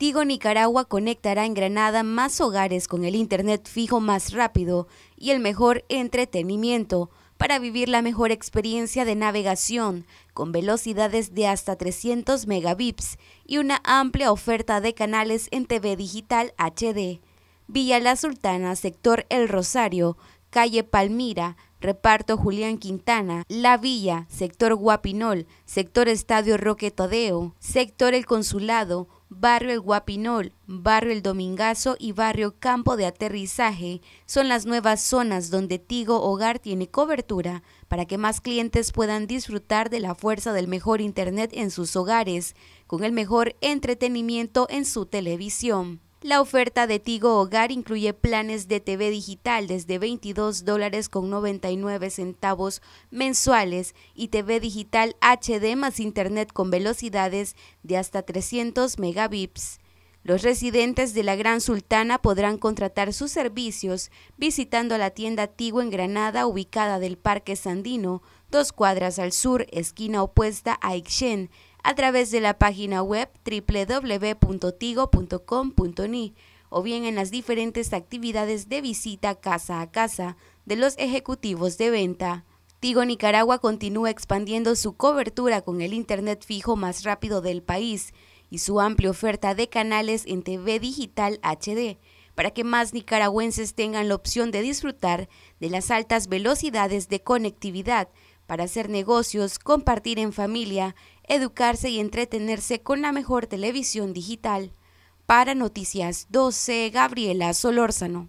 Tigo Nicaragua conectará en Granada más hogares con el Internet fijo más rápido y el mejor entretenimiento para vivir la mejor experiencia de navegación con velocidades de hasta 300 megabits y una amplia oferta de canales en TV digital HD. Villa La Sultana, sector El Rosario, calle Palmira, reparto Julián Quintana, La Villa, sector Guapinol, sector Estadio Roque Todeo, sector El Consulado, barrio El Guapinol, barrio El Domingazo y barrio Campo de Aterrizaje son las nuevas zonas donde Tigo Hogar tiene cobertura para que más clientes puedan disfrutar de la fuerza del mejor Internet en sus hogares, con el mejor entretenimiento en su televisión. La oferta de Tigo Hogar incluye planes de TV digital desde 22 dólares con 99 centavos mensuales y TV digital HD más Internet con velocidades de hasta 300 megabits. Los residentes de la Gran Sultana podrán contratar sus servicios visitando la tienda Tigo en Granada ubicada del Parque Sandino, dos cuadras al sur, esquina opuesta a Ixchen, a través de la página web www.tigo.com.ni o bien en las diferentes actividades de visita casa a casa de los ejecutivos de venta. Tigo Nicaragua continúa expandiendo su cobertura con el Internet fijo más rápido del país y su amplia oferta de canales en TV digital HD para que más nicaragüenses tengan la opción de disfrutar de las altas velocidades de conectividad para hacer negocios, compartir en familia, educarse y entretenerse con la mejor televisión digital. Para Noticias 12, Gabriela Solórzano.